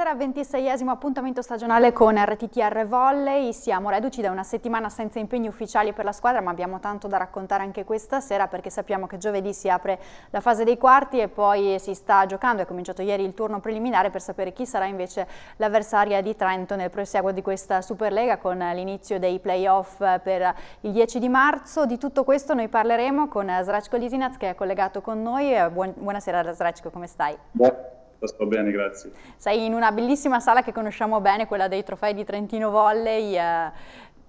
Buonasera, 26esimo appuntamento stagionale con RTTR Volley. Siamo reduci da una settimana senza impegni ufficiali per la squadra, ma abbiamo tanto da raccontare anche questa sera perché sappiamo che giovedì si apre la fase dei quarti e poi si sta giocando, è cominciato ieri il turno preliminare per sapere chi sarà invece l'avversaria di Trento nel proseguo di questa Superlega con l'inizio dei playoff per il 10 di marzo. Di tutto questo noi parleremo con Zracko Lisinac che è collegato con noi. Buon, buonasera Zracko, come stai? Buonasera. Sto bene, grazie. Sei in una bellissima sala che conosciamo bene, quella dei trofei di Trentino Volley. Eh,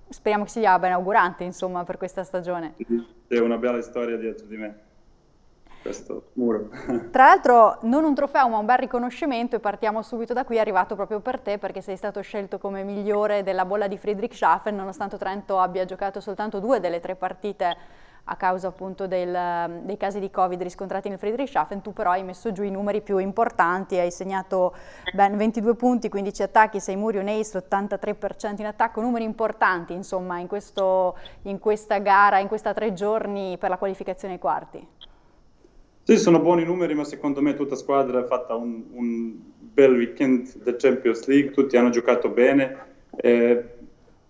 speriamo che sia ben augurante, insomma, per questa stagione. C'è una bella storia dietro di me. Questo muro. Tra l'altro non un trofeo ma un bel riconoscimento e partiamo subito da qui, è arrivato proprio per te perché sei stato scelto come migliore della bolla di Friedrich Schaffen nonostante Trento abbia giocato soltanto due delle tre partite a causa appunto del, dei casi di Covid riscontrati nel Friedrichshafen, tu però hai messo giù i numeri più importanti, hai segnato ben 22 punti, 15 attacchi, 6 muri, un ace, 83% in attacco, numeri importanti insomma in, questo, in questa gara, in questa tre giorni per la qualificazione ai quarti. Sì, sono buoni numeri, ma secondo me tutta squadra ha fatto un, un bel weekend del Champions League, tutti hanno giocato bene. Eh,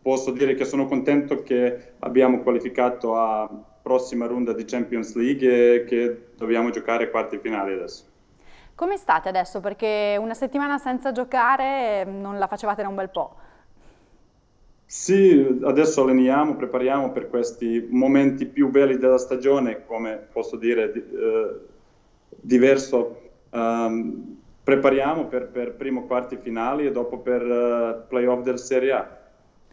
posso dire che sono contento che abbiamo qualificato a prossima runda di Champions League che dobbiamo giocare quarti finali adesso. Come state adesso? Perché una settimana senza giocare non la facevate da un bel po'. Sì, adesso alleniamo, prepariamo per questi momenti più belli della stagione, come posso dire, eh, diverso. Um, prepariamo per, per, primo quarti finali e dopo per uh, playoff del Serie A.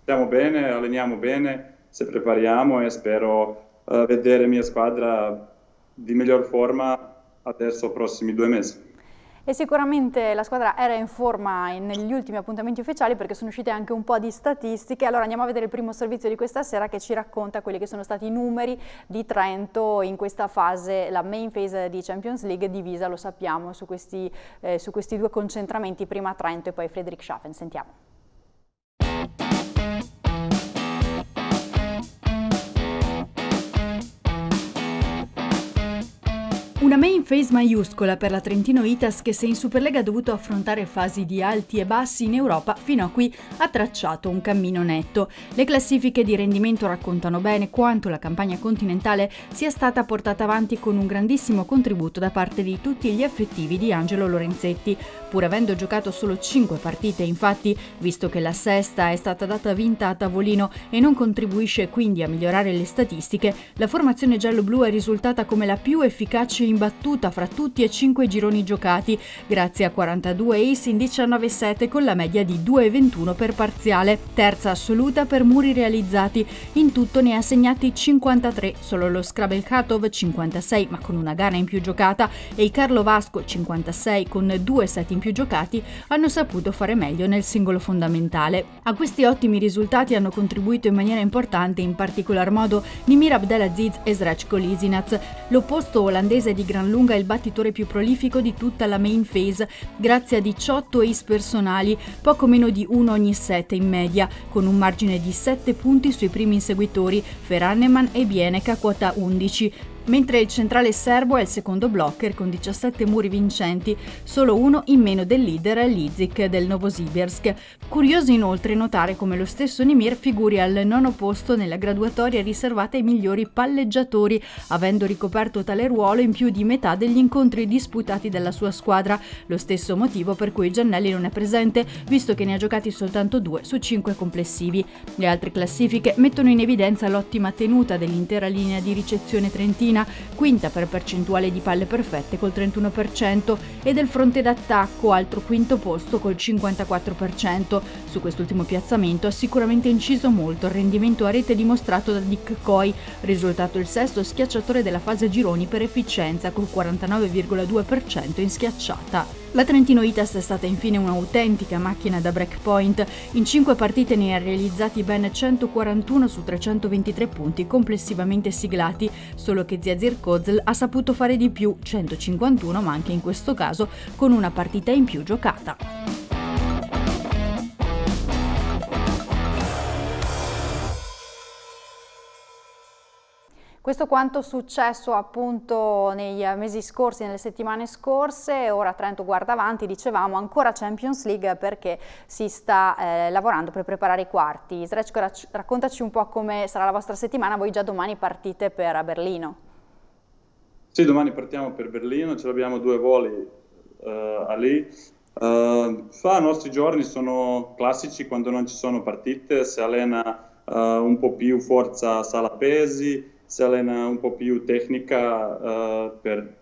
Stiamo bene, alleniamo bene, se prepariamo e spero vedere mia squadra di miglior forma adesso prossimi due mesi. E sicuramente la squadra era in forma negli ultimi appuntamenti ufficiali perché sono uscite anche un po' di statistiche. Allora andiamo a vedere il primo servizio di questa sera che ci racconta quelli che sono stati i numeri di Trento in questa fase, la main phase di Champions League divisa, lo sappiamo, su questi, eh, su questi due concentramenti, prima Trento e poi Friedrichshafen. Sentiamo. Una main phase maiuscola per la Trentino Itas che se in Superlega ha dovuto affrontare fasi di alti e bassi in Europa, fino a qui ha tracciato un cammino netto. Le classifiche di rendimento raccontano bene quanto la campagna continentale sia stata portata avanti con un grandissimo contributo da parte di tutti gli effettivi di Angelo Lorenzetti. Pur avendo giocato solo 5 partite, infatti, visto che la sesta è stata data vinta a tavolino e non contribuisce quindi a migliorare le statistiche, la formazione giallo-blu è risultata come la più efficace in imbattuta fra tutti e cinque gironi giocati, grazie a 42 ace in 19 set con la media di 2,21 per parziale, terza assoluta per muri realizzati. In tutto ne ha segnati 53, solo lo Scrabble Katov 56 ma con una gara in più giocata e il Carlo Vasco 56 con due set in più giocati hanno saputo fare meglio nel singolo fondamentale. A questi ottimi risultati hanno contribuito in maniera importante in particolar modo Nimir Abdelaziz e Zrečko Lisinac. L'opposto olandese di gran lunga il battitore più prolifico di tutta la main phase, grazie a 18 ace personali, poco meno di uno ogni set in media, con un margine di 7 punti sui primi inseguitori, Ferranneman e Bienek a quota 11, mentre il centrale serbo è il secondo blocker con 17 muri vincenti, solo uno in meno del leader Lizik del Novosibirsk. Curioso inoltre notare come lo stesso Nimir figuri al nono posto nella graduatoria riservata ai migliori palleggiatori, avendo ricoperto tale ruolo in più di metà degli incontri disputati dalla sua squadra, lo stesso motivo per cui Giannelli non è presente, visto che ne ha giocati soltanto due su cinque complessivi. Le altre classifiche mettono in evidenza l'ottima tenuta dell'intera linea di ricezione trentina Argentina, quinta per percentuale di palle perfette col 31% e del fronte d'attacco altro quinto posto col 54%. Su quest'ultimo piazzamento ha sicuramente inciso molto il rendimento a rete dimostrato da Dick Coy, risultato il sesto schiacciatore della fase gironi per efficienza col 49,2% in schiacciata. La Trentino Itas è stata infine un'autentica macchina da breakpoint. In 5 partite ne ha realizzati ben 141 su 323 punti complessivamente siglati, solo che Ziazir Kozl ha saputo fare di più, 151 ma anche in questo caso con una partita in più giocata. Questo quanto successo appunto nei mesi scorsi, nelle settimane scorse, ora Trento guarda avanti, dicevamo ancora Champions League perché si sta eh, lavorando per preparare i quarti. Srecko, raccontaci un po' come sarà la vostra settimana, voi già domani partite per Berlino. Sì, domani partiamo per Berlino, ce l'abbiamo due voli uh, a lì. Uh, fa, I nostri giorni sono classici quando non ci sono partite, si allena uh, un po' più forza sala pesi, si allena un po' più tecnica uh, per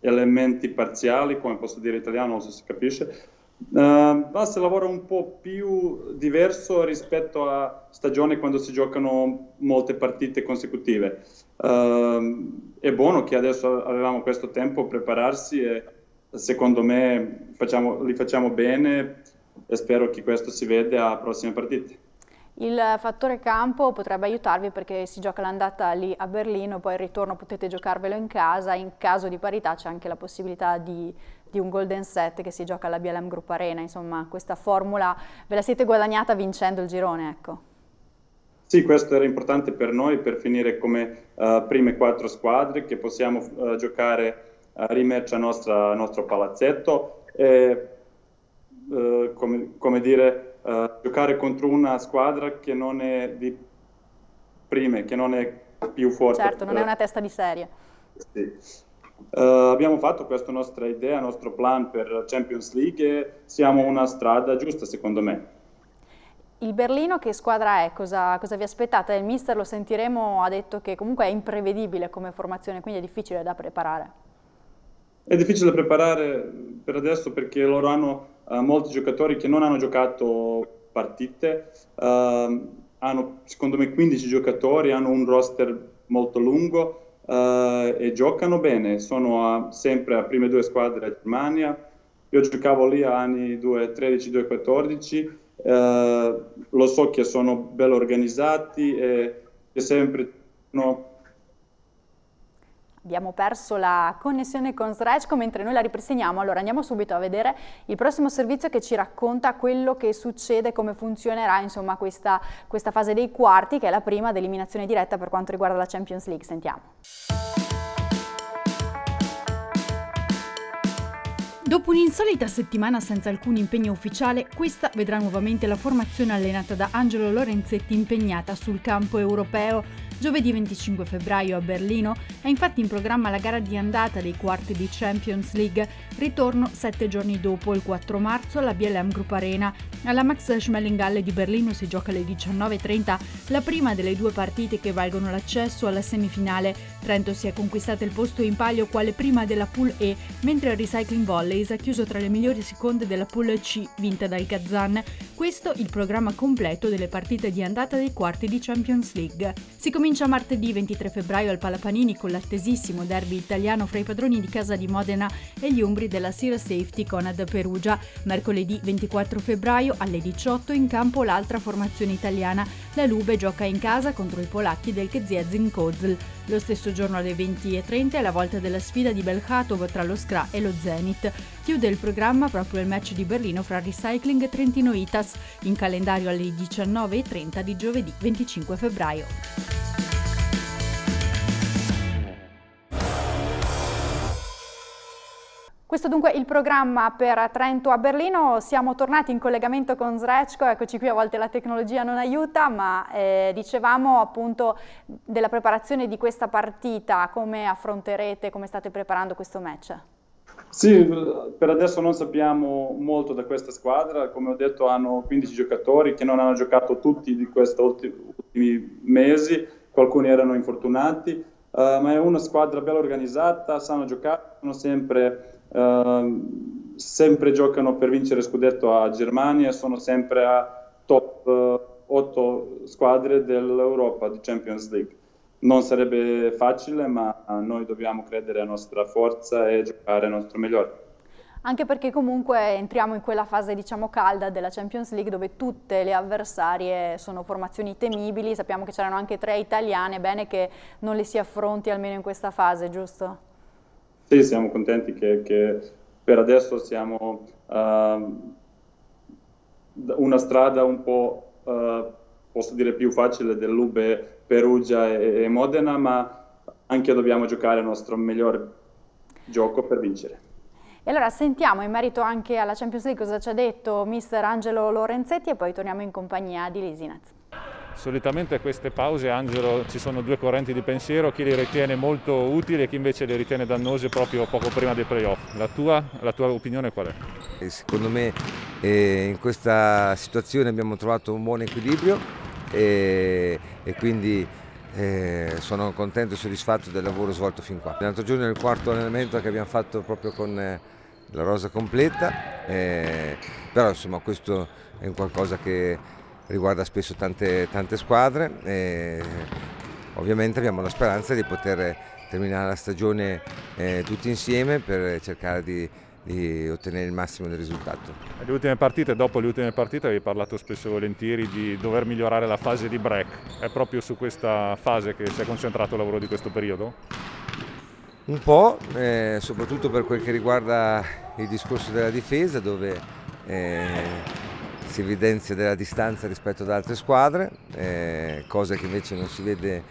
elementi parziali, come posso dire in italiano, non so se capisce, uh, ma si lavora un po' più diverso rispetto a stagioni quando si giocano molte partite consecutive. Uh, è buono che adesso avevamo questo tempo per prepararsi e secondo me facciamo, li facciamo bene e spero che questo si veda a prossime partite. Il fattore campo potrebbe aiutarvi perché si gioca l'andata lì a Berlino, poi il ritorno potete giocarvelo in casa, in caso di parità c'è anche la possibilità di, di, un golden set che si gioca alla BLM Group Arena, insomma questa formula ve la siete guadagnata vincendo il girone, ecco. Sì, questo era importante per noi per finire come uh, prime quattro squadre che possiamo uh, giocare a rimercia nostra, nostro palazzetto. E uh, come, come dire uh, giocare contro una squadra che non è di prime, che non è più forte. Certo, non è una testa di serie. Sì. Uh, abbiamo fatto questa nostra idea, il nostro plan per Champions League e siamo una strada giusta secondo me. Il Berlino che squadra è? Cosa, cosa, vi aspettate? Il mister lo sentiremo, ha detto che comunque è imprevedibile come formazione, quindi è difficile da preparare. È difficile da preparare per adesso perché loro hanno uh, molti giocatori che non hanno giocato partite, uh, hanno secondo me 15 giocatori, hanno un roster molto lungo uh, e giocano bene, sono a, sempre a prime due squadre a Germania, io giocavo lì anni 2013-2014, lo so che sono ben organizzati e che sempre no, Abbiamo perso la connessione con Srečko mentre noi la ripristiniamo, allora andiamo subito a vedere il prossimo servizio che ci racconta quello che succede, come funzionerà insomma questa, questa fase dei quarti che è la prima d'eliminazione diretta per quanto riguarda la Champions League. Sentiamo. Dopo un'insolita settimana senza alcun impegno ufficiale, questa vedrà nuovamente la formazione allenata da Angelo Lorenzetti impegnata sul campo europeo. Giovedì 25 febbraio a Berlino è infatti in programma la gara di andata dei quarti di Champions League, ritorno sette giorni dopo, il 4 marzo, alla BLM Group Arena. Alla Max Schmellingalle di Berlino si gioca alle 19.30 la prima delle due partite che valgono l'accesso alla semifinale. Trento si è conquistata il posto in palio quale prima della Pool E, mentre il Recycling Volleys ha chiuso tra le migliori seconde della Pool C, vinta dal Kazan. Questo il programma completo delle partite di andata dei quarti di Champions League. Si comincia martedì 23 febbraio al Palapanini con l'attesissimo derby italiano fra i padroni di casa di Modena e gli umbri della Sira Safety Conad Perugia. Mercoledì 24 febbraio alle 18 in campo l'altra formazione italiana. La Lube gioca in casa contro i polacchi del Keziezin Kozl. Lo stesso giorno alle 20.30 è la volta della sfida di Belchatov tra lo Skra e lo Zenit. Chiude il programma proprio il match di Berlino fra Recycling e Trentino Itas, in calendario alle 19.30 di giovedì 25 febbraio. Questo dunque il programma per Trento a Berlino, siamo tornati in collegamento con Srečko, eccoci qui, a volte la tecnologia non aiuta, ma eh, dicevamo appunto della preparazione di questa partita, come affronterete, come state preparando questo match? Sì, per adesso non sappiamo molto da questa squadra, come ho detto hanno 15 giocatori che non hanno giocato tutti di questi ultimi mesi, alcuni erano infortunati, uh, ma è una squadra ben organizzata, sanno giocare, sono sempre sempre giocano per vincere scudetto a Germania, sono sempre a top uh, 8 squadre dell'Europa di Champions League. Non sarebbe facile, ma noi dobbiamo credere alla nostra forza e giocare al nostro migliore. Anche perché comunque entriamo in quella fase diciamo calda della Champions League dove tutte le avversarie sono formazioni temibili, sappiamo che c'erano anche tre italiane, bene che non le si affronti almeno in questa fase, giusto? Sì, siamo contenti che, che per adesso siamo uh, una strada un po' uh, posso dire più facile dell'Ube Perugia e, e Modena, ma anche dobbiamo giocare il nostro miglior gioco per vincere. E allora sentiamo in merito anche alla Champions League cosa ci ha detto mister Angelo Lorenzetti e poi torniamo in compagnia di Lisinaz. Solitamente queste pause, Angelo, ci sono due correnti di pensiero, chi le ritiene molto utili e chi invece le ritiene dannose proprio poco prima dei playoff. La tua, la tua opinione qual è? Secondo me eh, in questa situazione abbiamo trovato un buon equilibrio e, e quindi eh, sono contento e soddisfatto del lavoro svolto fin qua. L'altro giorno è il quarto allenamento che abbiamo fatto proprio con eh, la rosa completa, eh, però insomma questo è un qualcosa che riguarda spesso tante, tante squadre e ovviamente abbiamo la speranza di poter terminare la stagione eh, tutti insieme per cercare di di ottenere il massimo del risultato. Le ultime partite, dopo le ultime partite avevi parlato spesso e volentieri di dover migliorare la fase di break, è proprio su questa fase che si è concentrato il lavoro di questo periodo? Un po', eh, soprattutto per quel che riguarda il discorso della difesa dove eh, si evidenzia della distanza rispetto ad altre squadre, eh, cosa che invece non si vede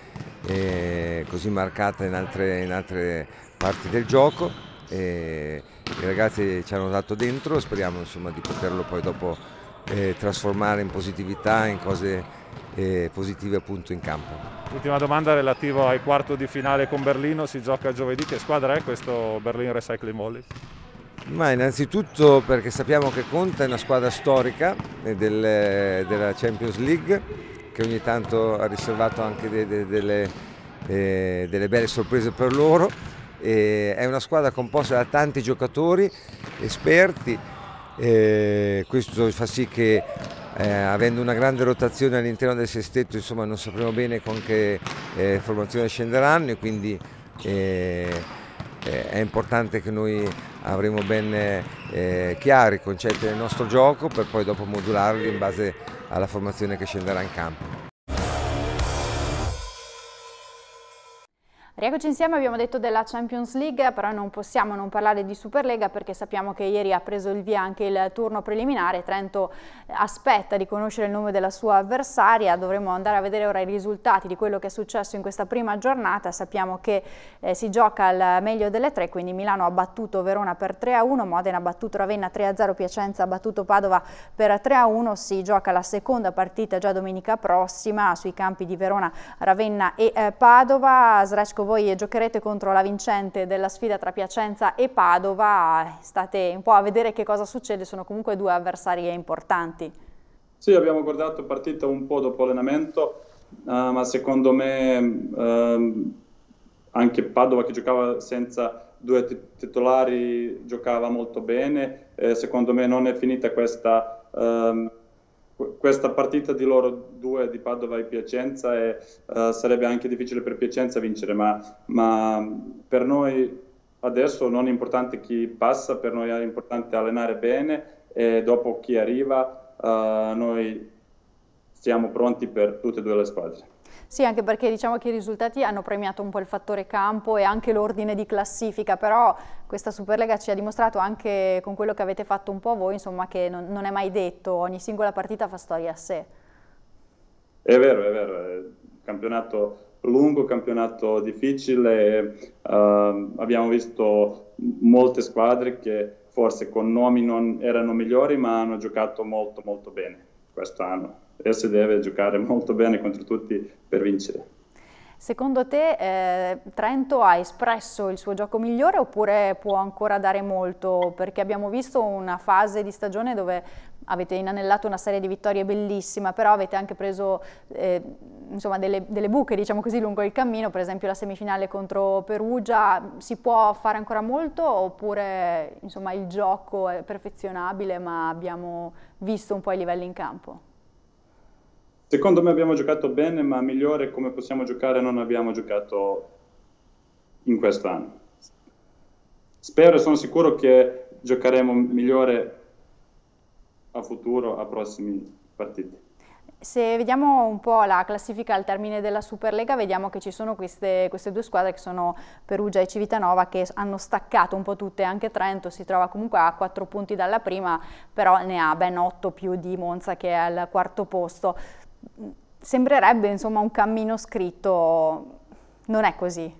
eh, così marcata in altre, in altre parti del gioco e i ragazzi ci hanno dato dentro, speriamo insomma, di poterlo poi dopo eh, trasformare in positività, in cose eh, positive appunto in campo. Ultima domanda relativa ai quarto di finale con Berlino, si gioca giovedì, che squadra è questo Berlin Recycling Molly? Ma innanzitutto perché sappiamo che Conta è una squadra storica del, della Champions League che ogni tanto ha riservato anche de, de, delle, eh, delle belle sorprese per loro. E è una squadra composta da tanti giocatori esperti, e questo fa sì che eh, avendo una grande rotazione all'interno del sestetto insomma, non sapremo bene con che eh, formazione scenderanno e quindi eh, è importante che noi avremo ben eh, chiari i concetti del nostro gioco per poi dopo modularli in base alla formazione che scenderà in campo. Rieccoci insieme, abbiamo detto della Champions League, però non possiamo non parlare di Superlega perché sappiamo che ieri ha preso il via anche il turno preliminare, Trento aspetta di conoscere il nome della sua avversaria, dovremo andare a vedere ora i risultati di quello che è successo in questa prima giornata, sappiamo che eh, si gioca al meglio delle tre, quindi Milano ha battuto Verona per 3-1, Modena ha battuto Ravenna 3-0, Piacenza ha battuto Padova per 3-1, si gioca la seconda partita già domenica prossima sui campi di Verona, Ravenna e eh, Padova, Srecco voi giocherete contro la vincente della sfida tra Piacenza e Padova, state un po' a vedere che cosa succede, sono comunque due avversarie importanti. Sì, abbiamo guardato partita un po' dopo allenamento, uh, ma secondo me uh, anche Padova che giocava senza due titolari giocava molto bene, eh, secondo me non è finita questa... Uh, questa partita di loro due, di Padova e Piacenza, è, uh, sarebbe anche difficile per Piacenza vincere, ma, ma, per noi adesso non è importante chi passa, per noi è importante allenare bene e dopo chi arriva uh, noi siamo pronti per tutte e due le squadre. Sì, anche perché diciamo che i risultati hanno premiato un po' il fattore campo e anche l'ordine di classifica, però questa Superlega ci ha dimostrato anche con quello che avete fatto un po' voi, insomma, che non, non è mai detto, ogni singola partita fa storia a sé. È vero, è vero, campionato lungo, campionato difficile, uh, abbiamo visto molte squadre che forse con nomi non erano migliori, ma hanno giocato molto molto bene quest'anno si deve giocare molto bene contro tutti per vincere. Secondo te eh, Trento ha espresso il suo gioco migliore oppure può ancora dare molto? Perché abbiamo visto una fase di stagione dove avete inanellato una serie di vittorie bellissima, però avete anche preso eh, insomma, delle, delle, buche diciamo così, lungo il cammino, per esempio la semifinale contro Perugia. Si può fare ancora molto oppure insomma, il gioco è perfezionabile ma abbiamo visto un po' i livelli in campo? Secondo me abbiamo giocato bene, ma migliore come possiamo giocare non abbiamo giocato in quest'anno. Spero e sono sicuro che giocheremo migliore a futuro, a prossimi partiti. Se vediamo un po' la classifica al termine della Superlega, vediamo che ci sono queste, queste, due squadre che sono Perugia e Civitanova che hanno staccato un po' tutte, anche Trento si trova comunque a quattro punti dalla prima, però ne ha ben otto più di Monza che è al quarto posto sembrerebbe insomma un cammino scritto, non è così.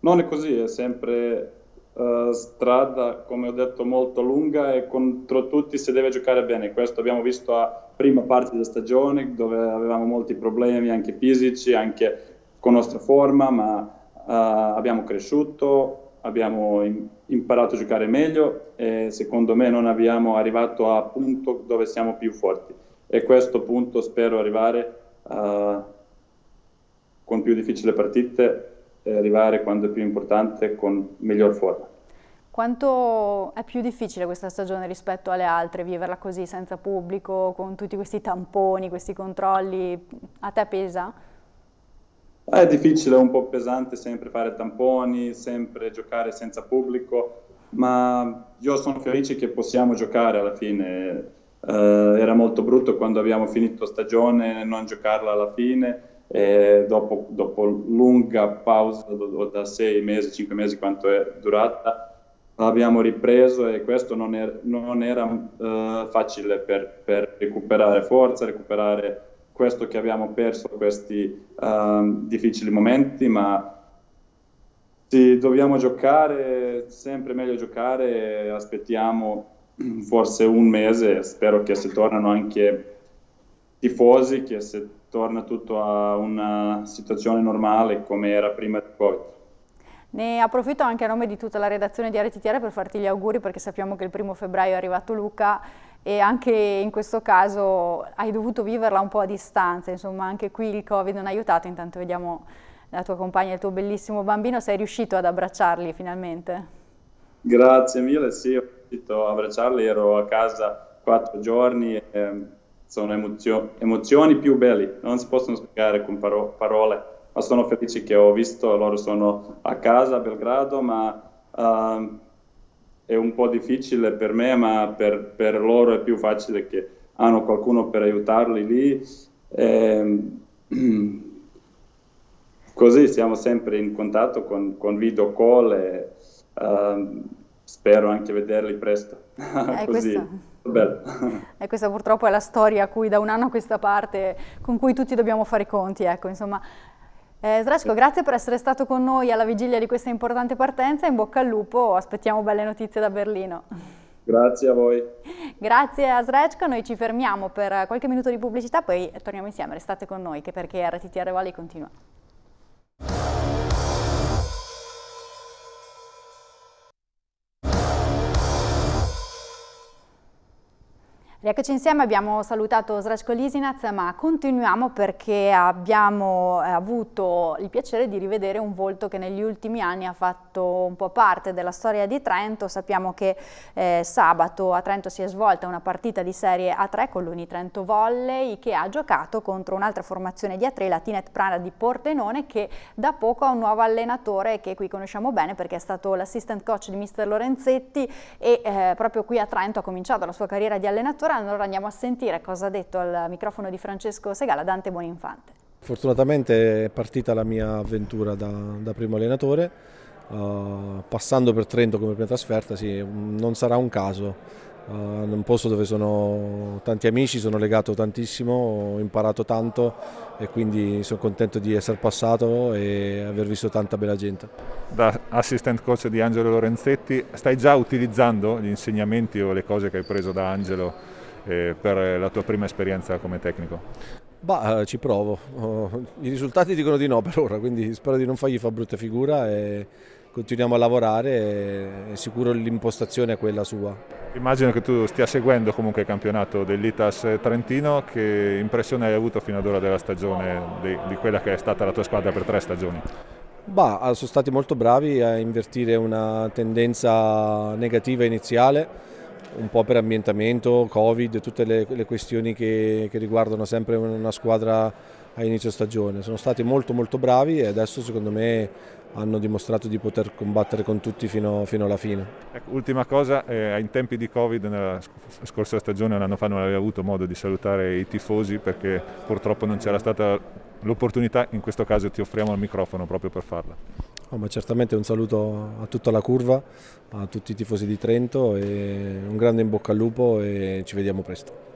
Non è così, è sempre uh, strada, come ho detto, molto lunga e contro tutti si deve giocare bene. Questo abbiamo visto a prima parte della stagione dove avevamo molti problemi anche fisici, anche con nostra forma, ma uh, abbiamo cresciuto, abbiamo imparato a giocare meglio e secondo me non abbiamo arrivato a punto dove siamo più forti e questo punto spero arrivare uh, con più difficili partite e arrivare quando è più importante con miglior forma. Quanto è più difficile questa stagione rispetto alle altre, viverla così senza pubblico, con tutti questi tamponi, questi controlli? A te pesa? È difficile, è un po' pesante sempre fare tamponi, sempre giocare senza pubblico, ma io sono felice che possiamo giocare alla fine. Uh, era molto brutto quando abbiamo finito stagione non giocarla alla fine e dopo, dopo lunga pausa da sei mesi, cinque mesi quanto è durata abbiamo ripreso e questo non, er, non era uh, facile per, per, recuperare forza, recuperare questo che abbiamo perso, questi uh, difficili momenti, ma sì, dobbiamo giocare, sempre meglio giocare, aspettiamo forse un mese, spero che si tornano anche tifosi, che si torna tutto a una situazione normale come era prima del Covid. Ne approfitto anche a nome di tutta la redazione di RTTR per farti gli auguri perché sappiamo che il primo febbraio è arrivato Luca e anche in questo caso hai dovuto viverla un po' a distanza, insomma anche qui il Covid non ha aiutato, intanto vediamo la tua compagna e il tuo bellissimo bambino, sei riuscito ad abbracciarli finalmente? Grazie mille, sì, riuscito ad abbracciarli, ero a casa quattro giorni e sono emozio emozioni più belle, non si possono spiegare con paro parole ma sono felice che ho visto, loro sono a casa a Belgrado, ma uh, è un po' difficile per me, ma per, per, loro è più facile che hanno qualcuno per aiutarli lì. E, così siamo sempre in contatto con, con video call e uh, spero anche vederli presto. Eh, questa, e questa purtroppo è la storia a cui da un anno a questa parte con cui tutti dobbiamo fare i conti. Ecco, insomma, eh, Srečko, grazie per essere stato con noi alla vigilia di questa importante partenza, in bocca al lupo, aspettiamo belle notizie da Berlino. Grazie a voi. Grazie a Srečko, noi ci fermiamo per qualche minuto di pubblicità, poi torniamo insieme, restate con noi che perché RTTR Volley continua. Rieccoci insieme, abbiamo salutato Srečko Lisinaz, ma continuiamo perché abbiamo eh, avuto il piacere di rivedere un volto che negli ultimi anni ha fatto un po' parte della storia di Trento. Sappiamo che eh, sabato a Trento si è svolta una partita di serie A3 con l'Uni Trento Volley che ha giocato contro un'altra formazione di A3, la Tinet Prana di Pordenone, che da poco ha un nuovo allenatore che qui conosciamo bene perché è stato l'assistant coach di mister Lorenzetti e eh, proprio qui a Trento ha cominciato la sua carriera di allenatore allora andiamo a sentire cosa ha detto al microfono di Francesco Segala Dante Buoninfante. Fortunatamente è partita la mia avventura da, da primo allenatore, uh, passando per Trento come prima trasferta, sì, non sarà un caso. Uh, in un posto dove sono tanti amici, sono legato tantissimo, ho imparato tanto e quindi sono contento di essere passato e aver visto tanta bella gente. Da assistant coach di Angelo Lorenzetti, stai già utilizzando gli insegnamenti o le cose che hai preso da Angelo eh, per la tua prima esperienza come tecnico? Bah, eh, ci provo. Oh, I risultati dicono di no per ora, quindi spero di non fargli fare brutta figura e continuiamo a lavorare e sicuro l'impostazione è quella sua. Immagino che tu stia seguendo comunque il campionato dell'Itas Trentino, che impressione hai avuto fino ad ora della stagione, di, di quella che è stata la tua squadra per tre stagioni? Bah, sono stati molto bravi a invertire una tendenza negativa iniziale un po' per ambientamento, Covid, tutte le, le questioni che, che, riguardano sempre una squadra a inizio stagione. Sono stati molto molto bravi e adesso secondo me hanno dimostrato di poter combattere con tutti fino, fino alla fine. Ecco, ultima cosa, eh, in tempi di Covid nella scorsa stagione un anno fa non avevi avuto modo di salutare i tifosi perché purtroppo non c'era stata l'opportunità, in questo caso ti offriamo il microfono proprio per farla. Oh, ma certamente un saluto a tutta la curva, a tutti i tifosi di Trento e un grande in bocca al lupo e ci vediamo presto.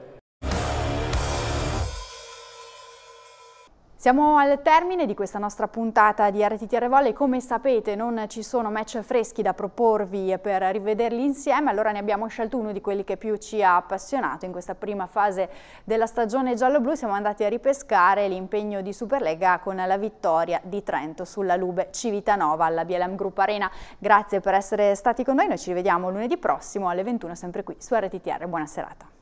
Siamo al termine di questa nostra puntata di RTTR Volley, come sapete non ci sono match freschi da proporvi per rivederli insieme, allora ne abbiamo scelto uno di quelli che più ci ha appassionato in questa prima fase della stagione giallo-blu, siamo andati a ripescare l'impegno di Superlega con la vittoria di Trento sulla Lube Civitanova alla BLM Group Arena. Grazie per essere stati con noi, noi ci rivediamo lunedì prossimo alle 21 sempre qui su RTTR, buona serata.